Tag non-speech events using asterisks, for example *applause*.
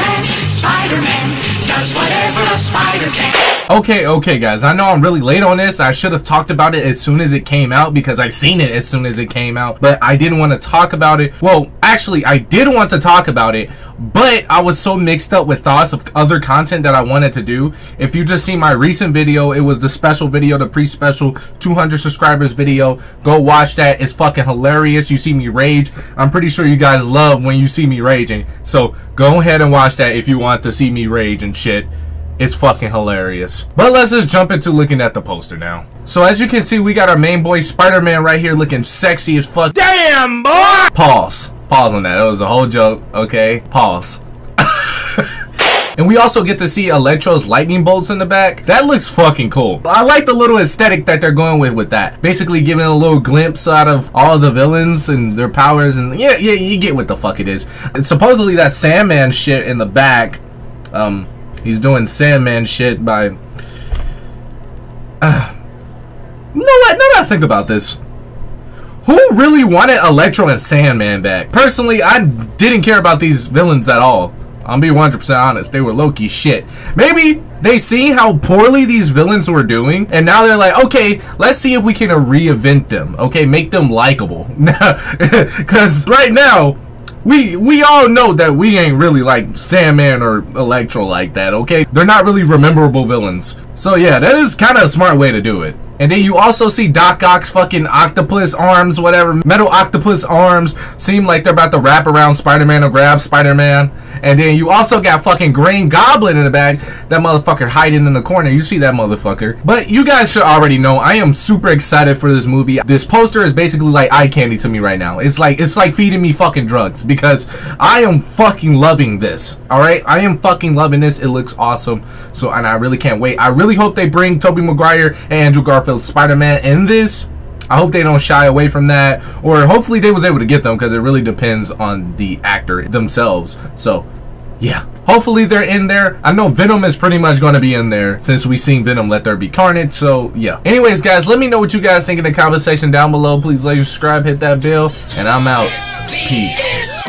Spider-Man, Spider-Man does whatever a spider can. Okay, okay, guys. I know I'm really late on this. I should have talked about it as soon as it came out because I seen it as soon as it came out. But I didn't want to talk about it. Well, actually, I did want to talk about it, but I was so mixed up with thoughts of other content that I wanted to do. If you just see my recent video, it was the special video, the pre-special 200 subscribers video. Go watch that. It's fucking hilarious. You see me rage. I'm pretty sure you guys love when you see me raging. So go ahead and watch that if you want to see me rage and shit. It's fucking hilarious. But let's just jump into looking at the poster now. So as you can see, we got our main boy Spider-Man right here looking sexy as fuck. Damn, boy! Pause. Pause on that. That was a whole joke, okay? Pause. *laughs* And we also get to see Electro's lightning bolts in the back. That looks fucking cool. I like the little aesthetic that they're going with with that. Basically giving a little glimpse out of all the villains and their powers and yeah, yeah, you get what the fuck it is. It's supposedly that Sandman shit in the back. Um, he's doing Sandman shit by... Uh, you know what? That I think about this, who really wanted Electro and Sandman back? Personally, I didn't care about these villains at all. I'm being 100% honest. They were Loki shit. Maybe they see how poorly these villains were doing, and now they're like, okay, let's see if we can reinvent them. Okay, make them likable. *laughs* Because right now, we we all know that we ain't really like Sandman or Electro like that, okay? They're not really rememberable villains. So yeah, that is kind of a smart way to do it. And then you also see Doc Ock's fucking octopus arms, whatever, metal octopus arms, seem like they're about to wrap around Spider-Man or grab Spider-Man. And then you also got fucking Green Goblin in the back, that motherfucker hiding in the corner. You see that motherfucker. But you guys should already know, I am super excited for this movie. This poster is basically like eye candy to me right now. It's like, it's like feeding me fucking drugs because I am fucking loving this. Alright? I am fucking loving this. It looks awesome. So, and I really can't wait. I really hope they bring Tobey Maguire and Andrew Garfield Spider-Man in this. I hope they don't shy away from that, or hopefully they was able to get them because it really depends on the actor themselves. So, yeah, hopefully they're in there. I know Venom is pretty much going to be in there since we seen Venom Let There Be Carnage. So, yeah. Anyways, guys, let me know what you guys think in the comment section down below. Please like, subscribe, hit that bell, and I'm out. Peace.